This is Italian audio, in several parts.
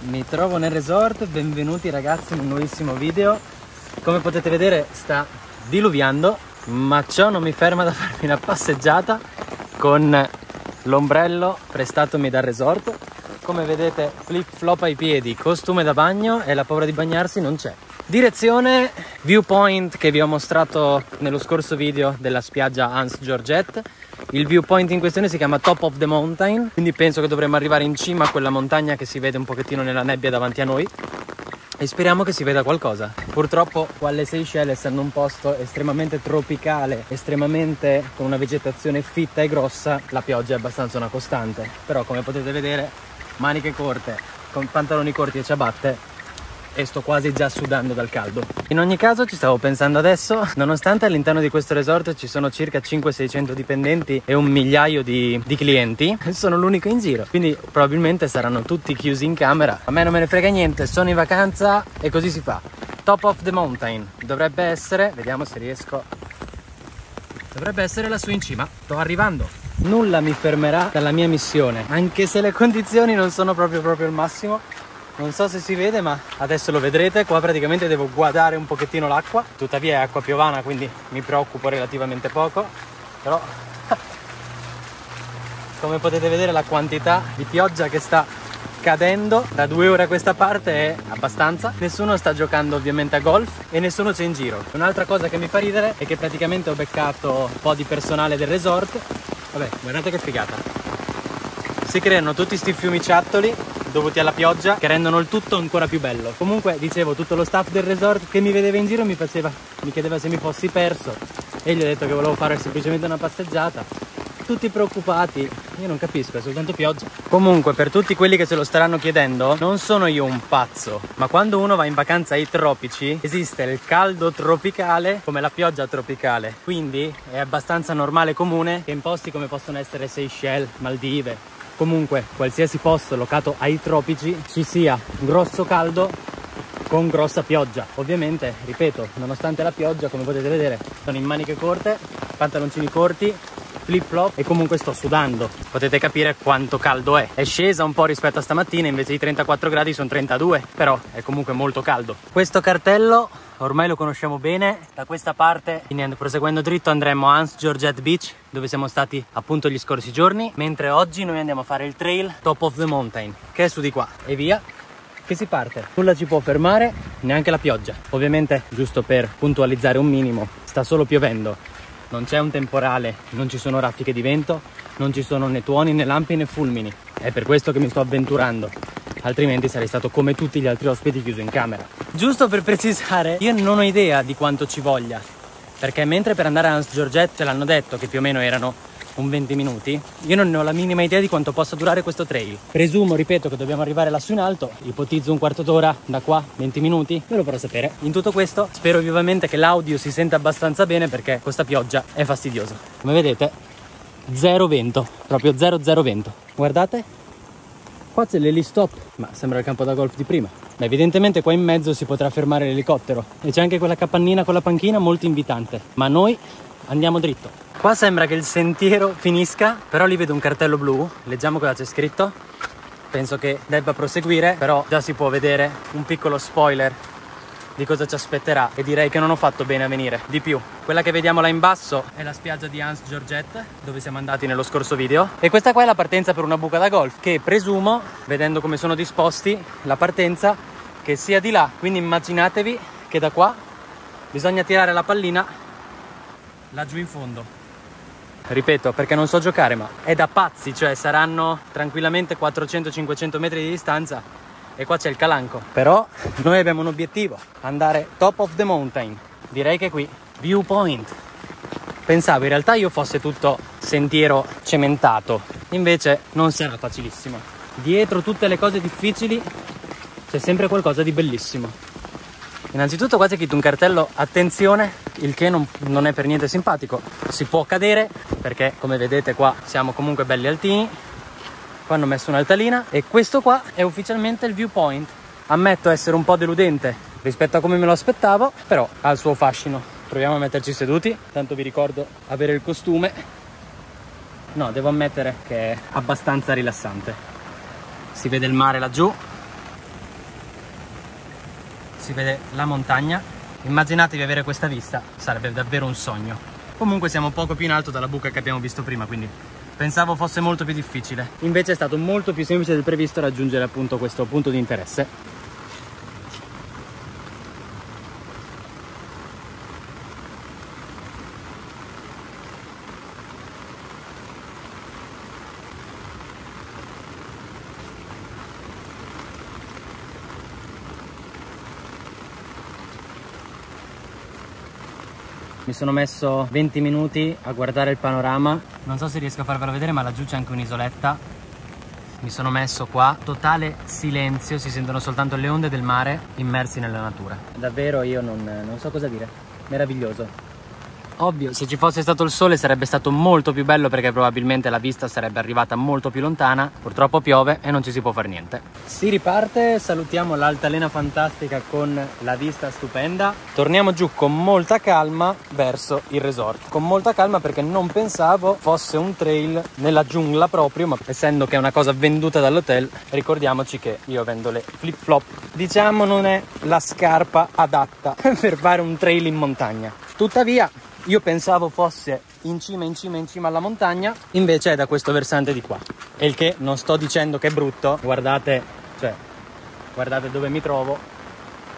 Mi trovo nel resort, benvenuti ragazzi in un nuovissimo video. Come potete vedere sta diluviando, ma ciò non mi ferma da farmi una passeggiata con l'ombrello prestatomi dal resort. Come vedete flip flop ai piedi, costume da bagno e la paura di bagnarsi non c'è. Direzione viewpoint che vi ho mostrato nello scorso video della spiaggia Hans Georgette. Il viewpoint in questione si chiama Top of the Mountain, quindi penso che dovremmo arrivare in cima a quella montagna che si vede un pochettino nella nebbia davanti a noi e speriamo che si veda qualcosa. Purtroppo qua alle Seychelles, essendo un posto estremamente tropicale, estremamente con una vegetazione fitta e grossa, la pioggia è abbastanza una costante. Però come potete vedere, maniche corte, con pantaloni corti e ciabatte, e sto quasi già sudando dal caldo. In ogni caso ci stavo pensando adesso, nonostante all'interno di questo resort ci sono circa 500-600 dipendenti e un migliaio di, di clienti, sono l'unico in giro, quindi probabilmente saranno tutti chiusi in camera. A me non me ne frega niente, sono in vacanza e così si fa. Top of the mountain dovrebbe essere, vediamo se riesco, dovrebbe essere lassù in cima. Sto arrivando. Nulla mi fermerà dalla mia missione, anche se le condizioni non sono proprio proprio il massimo non so se si vede ma adesso lo vedrete. Qua praticamente devo guardare un pochettino l'acqua. Tuttavia è acqua piovana quindi mi preoccupo relativamente poco. Però come potete vedere la quantità di pioggia che sta cadendo da due ore a questa parte è abbastanza. Nessuno sta giocando ovviamente a golf e nessuno c'è in giro. Un'altra cosa che mi fa ridere è che praticamente ho beccato un po' di personale del resort. Vabbè guardate che figata. Si creano tutti questi fiumiciattoli dovuti alla pioggia che rendono il tutto ancora più bello. Comunque, dicevo, tutto lo staff del resort che mi vedeva in giro mi, faceva, mi chiedeva se mi fossi perso e gli ho detto che volevo fare semplicemente una passeggiata. Tutti preoccupati, io non capisco, è soltanto pioggia. Comunque, per tutti quelli che se lo staranno chiedendo, non sono io un pazzo, ma quando uno va in vacanza ai tropici, esiste il caldo tropicale come la pioggia tropicale. Quindi è abbastanza normale e comune che in posti come possono essere Seychelles, Maldive, comunque qualsiasi posto locato ai tropici ci sia grosso caldo con grossa pioggia. Ovviamente ripeto nonostante la pioggia come potete vedere sono in maniche corte pantaloncini corti flip flop e comunque sto sudando potete capire quanto caldo è è scesa un po' rispetto a stamattina invece di 34 gradi sono 32 però è comunque molto caldo questo cartello ormai lo conosciamo bene. Da questa parte, proseguendo dritto, andremo a Hans Georgette Beach, dove siamo stati appunto gli scorsi giorni, mentre oggi noi andiamo a fare il trail Top of the Mountain, che è su di qua. E via, che si parte. Nulla ci può fermare, neanche la pioggia. Ovviamente, giusto per puntualizzare un minimo, sta solo piovendo. Non c'è un temporale, non ci sono raffiche di vento, non ci sono né tuoni né lampi né fulmini. È per questo che mi sto avventurando altrimenti sarei stato come tutti gli altri ospiti chiuso in camera. Giusto per precisare, io non ho idea di quanto ci voglia, perché mentre per andare a Hans Georgette ce l'hanno detto che più o meno erano un 20 minuti, io non ne ho la minima idea di quanto possa durare questo trail. Presumo, ripeto, che dobbiamo arrivare lassù in alto, ipotizzo un quarto d'ora da qua, 20 minuti, ve lo farò sapere. In tutto questo spero vivamente che l'audio si senta abbastanza bene perché questa pioggia è fastidiosa. Come vedete, zero vento, proprio zero zero vento. Guardate, Qua c'è l'helistop, ma sembra il campo da golf di prima. Ma evidentemente qua in mezzo si potrà fermare l'elicottero. E c'è anche quella capannina con la panchina molto invitante. Ma noi andiamo dritto. Qua sembra che il sentiero finisca, però lì vedo un cartello blu. Leggiamo cosa c'è scritto. Penso che debba proseguire, però già si può vedere un piccolo spoiler di cosa ci aspetterà e direi che non ho fatto bene a venire. Di più, quella che vediamo là in basso è la spiaggia di Hans Georgette, dove siamo andati nello scorso video. E questa qua è la partenza per una buca da golf, che presumo, vedendo come sono disposti, la partenza che sia di là. Quindi immaginatevi che da qua bisogna tirare la pallina laggiù in fondo. Ripeto, perché non so giocare, ma è da pazzi, cioè saranno tranquillamente 400-500 metri di distanza e qua c'è il calanco. Però noi abbiamo un obiettivo, andare top of the mountain. Direi che qui, viewpoint. Pensavo in realtà io fosse tutto sentiero cementato, invece non sarà facilissimo. Dietro tutte le cose difficili c'è sempre qualcosa di bellissimo. Innanzitutto qua c'è scritto un cartello attenzione, il che non, non, è per niente simpatico. Si può cadere perché come vedete qua siamo comunque belli altini, Qua hanno messo un'altalina e questo qua è ufficialmente il viewpoint. Ammetto essere un po' deludente rispetto a come me lo aspettavo, però ha il suo fascino. Proviamo a metterci seduti, tanto vi ricordo avere il costume. No, devo ammettere che è abbastanza rilassante. Si vede il mare laggiù, si vede la montagna. Immaginatevi avere questa vista, sarebbe davvero un sogno. Comunque siamo poco più in alto dalla buca che abbiamo visto prima, quindi pensavo fosse molto più difficile. Invece è stato molto più semplice del previsto raggiungere appunto questo punto di interesse. Mi sono messo 20 minuti a guardare il panorama. Non so se riesco a farvelo vedere, ma laggiù c'è anche un'isoletta. Mi sono messo qua, totale silenzio, si sentono soltanto le onde del mare immersi nella natura. Davvero io non, non so cosa dire. Meraviglioso. Ovvio, se ci fosse stato il sole sarebbe stato molto più bello perché probabilmente la vista sarebbe arrivata molto più lontana. Purtroppo piove e non ci si può fare niente. Si riparte, salutiamo l'altalena fantastica con la vista stupenda. Torniamo giù con molta calma verso il resort. Con molta calma perché non pensavo fosse un trail nella giungla proprio, ma essendo che è una cosa venduta dall'hotel, ricordiamoci che io vendo le flip flop. Diciamo non è la scarpa adatta per fare un trail in montagna. Tuttavia io pensavo fosse in cima, in cima, in cima alla montagna, invece è da questo versante di qua. E il che non sto dicendo che è brutto, guardate, cioè, guardate dove mi trovo,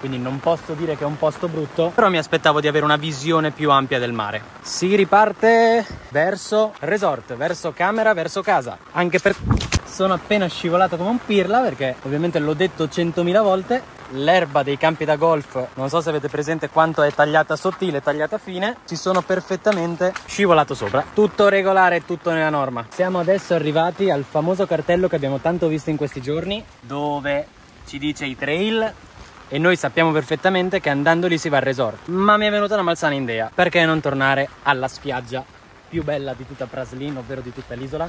quindi non posso dire che è un posto brutto, però mi aspettavo di avere una visione più ampia del mare. Si riparte verso resort, verso camera, verso casa, anche per... Sono appena scivolato come un pirla perché ovviamente l'ho detto centomila volte, l'erba dei campi da golf, non so se avete presente quanto è tagliata sottile tagliata fine, ci sono perfettamente scivolato sopra. Tutto regolare, tutto nella norma. Siamo adesso arrivati al famoso cartello che abbiamo tanto visto in questi giorni, dove ci dice i trail e noi sappiamo perfettamente che andando lì si va al resort. Ma mi è venuta una malsana idea, perché non tornare alla spiaggia più bella di tutta Praslin, ovvero di tutta l'isola?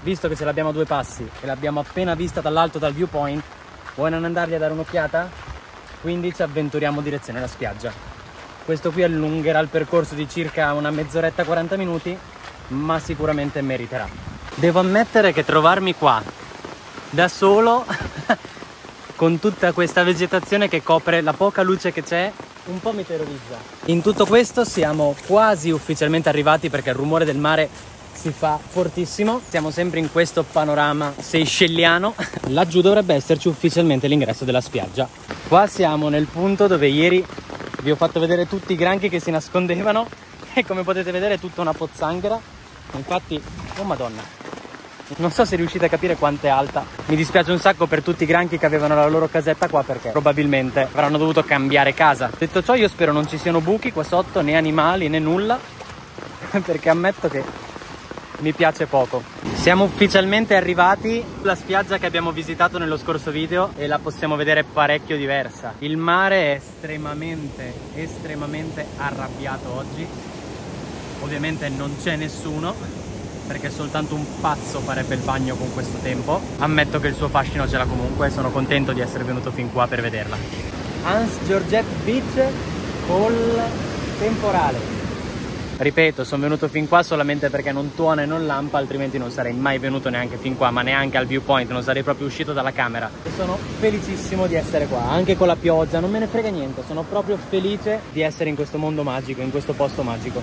Visto che ce l'abbiamo a due passi e l'abbiamo appena vista dall'alto dal viewpoint, vuoi non andargli a dare un'occhiata? Quindi ci avventuriamo direzione alla spiaggia. Questo qui allungherà il percorso di circa una mezz'oretta 40 minuti, ma sicuramente meriterà. Devo ammettere che trovarmi qua da solo con tutta questa vegetazione che copre la poca luce che c'è un po' mi terrorizza. In tutto questo siamo quasi ufficialmente arrivati perché il rumore del mare si fa fortissimo. Siamo sempre in questo panorama seychelliano. Laggiù dovrebbe esserci ufficialmente l'ingresso della spiaggia. Qua siamo nel punto dove ieri vi ho fatto vedere tutti i granchi che si nascondevano e come potete vedere è tutta una pozzanghera. Infatti, oh madonna, non so se riuscite a capire quanto è alta. Mi dispiace un sacco per tutti i granchi che avevano la loro casetta qua perché probabilmente avranno dovuto cambiare casa. Detto ciò io spero non ci siano buchi qua sotto, né animali né nulla, perché ammetto che mi piace poco. Siamo ufficialmente arrivati alla spiaggia che abbiamo visitato nello scorso video e la possiamo vedere parecchio diversa. Il mare è estremamente, estremamente arrabbiato oggi. Ovviamente non c'è nessuno, perché soltanto un pazzo farebbe il bagno con questo tempo. Ammetto che il suo fascino ce l'ha comunque e sono contento di essere venuto fin qua per vederla. Hans Georgette Beach col temporale. Ripeto, sono venuto fin qua solamente perché non tuona e non lampa, altrimenti non sarei mai venuto neanche fin qua, ma neanche al viewpoint, non sarei proprio uscito dalla camera. Sono felicissimo di essere qua, anche con la pioggia, non me ne frega niente, sono proprio felice di essere in questo mondo magico, in questo posto magico.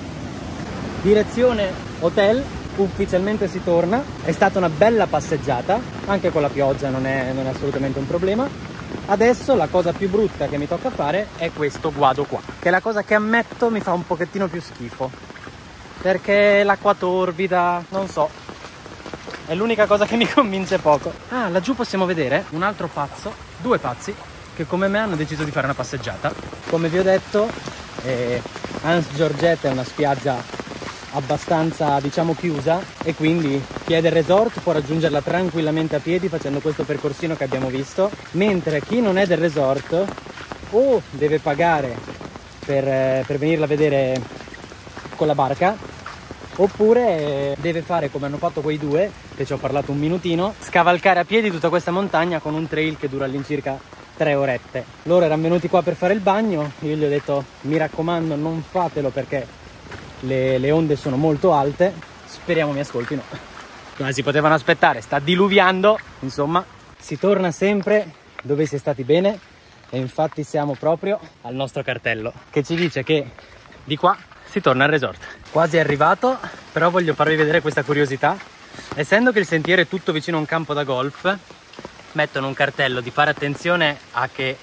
Direzione hotel, ufficialmente si torna. È stata una bella passeggiata, anche con la pioggia non è, non è assolutamente un problema. Adesso la cosa più brutta che mi tocca fare è questo guado qua, che è la cosa che ammetto mi fa un pochettino più schifo. Perché l'acqua torbida, non so, è l'unica cosa che mi convince poco. Ah, laggiù possiamo vedere un altro pazzo, due pazzi, che come me hanno deciso di fare una passeggiata. Come vi ho detto, eh, Hans Giorgette è una spiaggia abbastanza diciamo chiusa e quindi chi è del resort può raggiungerla tranquillamente a piedi facendo questo percorsino che abbiamo visto mentre chi non è del resort o deve pagare per, eh, per venirla a vedere con la barca oppure deve fare come hanno fatto quei due che ci ho parlato un minutino scavalcare a piedi tutta questa montagna con un trail che dura all'incirca tre orette. Loro erano venuti qua per fare il bagno io gli ho detto mi raccomando non fatelo perché le, le onde sono molto alte, speriamo mi ascoltino. Come si potevano aspettare, sta diluviando, insomma, si torna sempre dove si è stati bene, E infatti siamo proprio al nostro cartello che ci dice che di qua si torna al resort. Quasi arrivato, però voglio farvi vedere questa curiosità. Essendo che il sentiero è tutto vicino a un campo da golf, mettono un cartello di fare attenzione a che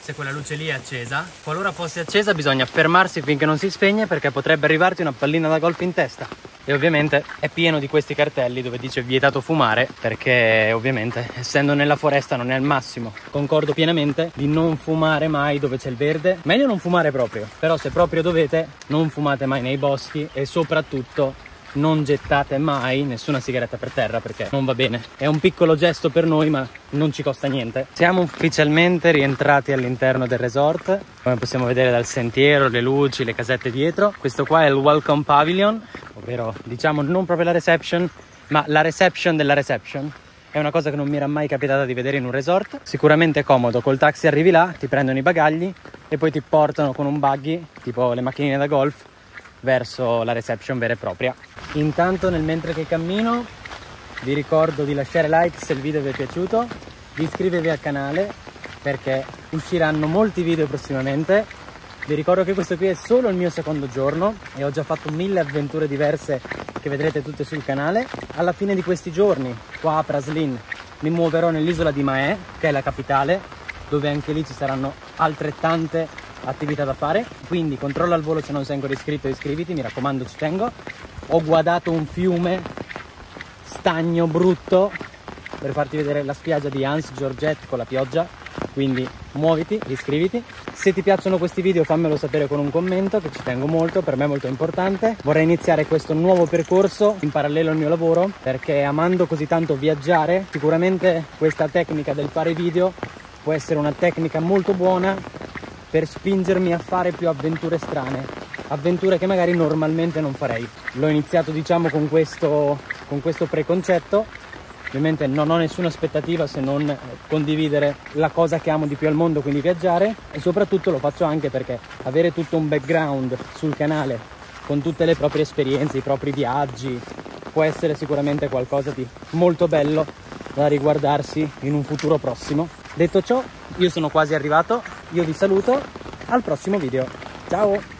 se quella luce lì è accesa, qualora fosse accesa bisogna fermarsi finché non si spegne perché potrebbe arrivarti una pallina da golf in testa. E ovviamente è pieno di questi cartelli dove dice vietato fumare perché ovviamente essendo nella foresta non è al massimo. Concordo pienamente di non fumare mai dove c'è il verde. Meglio non fumare proprio, però se proprio dovete non fumate mai nei boschi e soprattutto non gettate mai nessuna sigaretta per terra perché non va bene. È un piccolo gesto per noi ma non ci costa niente. Siamo ufficialmente rientrati all'interno del resort, come possiamo vedere dal sentiero, le luci, le casette dietro. Questo qua è il Welcome Pavilion, ovvero diciamo non proprio la reception, ma la reception della reception. È una cosa che non mi era mai capitata di vedere in un resort. Sicuramente è comodo, col taxi arrivi là, ti prendono i bagagli e poi ti portano con un buggy, tipo le macchinine da golf, verso la reception vera e propria. Intanto nel mentre che cammino vi ricordo di lasciare like se il video vi è piaciuto, di iscrivervi al canale perché usciranno molti video prossimamente. Vi ricordo che questo qui è solo il mio secondo giorno e ho già fatto mille avventure diverse che vedrete tutte sul canale. Alla fine di questi giorni, qua a Praslin, mi muoverò nell'isola di Mahé, che è la capitale, dove anche lì ci saranno altrettante attività da fare. Quindi controlla al volo se non sei ancora iscritto iscriviti, mi raccomando ci tengo. Ho guardato un fiume stagno brutto per farti vedere la spiaggia di Hans Georgette con la pioggia quindi muoviti, iscriviti. Se ti piacciono questi video fammelo sapere con un commento che ci tengo molto, per me è molto importante. Vorrei iniziare questo nuovo percorso in parallelo al mio lavoro perché amando così tanto viaggiare, sicuramente questa tecnica del fare video può essere una tecnica molto buona per spingermi a fare più avventure strane, avventure che magari normalmente non farei. L'ho iniziato diciamo con questo, con questo preconcetto Ovviamente non ho nessuna aspettativa se non condividere la cosa che amo di più al mondo, quindi viaggiare e soprattutto lo faccio anche perché avere tutto un background sul canale con tutte le proprie esperienze, i propri viaggi, può essere sicuramente qualcosa di molto bello da riguardarsi in un futuro prossimo. Detto ciò, io sono quasi arrivato, io vi saluto, al prossimo video. Ciao!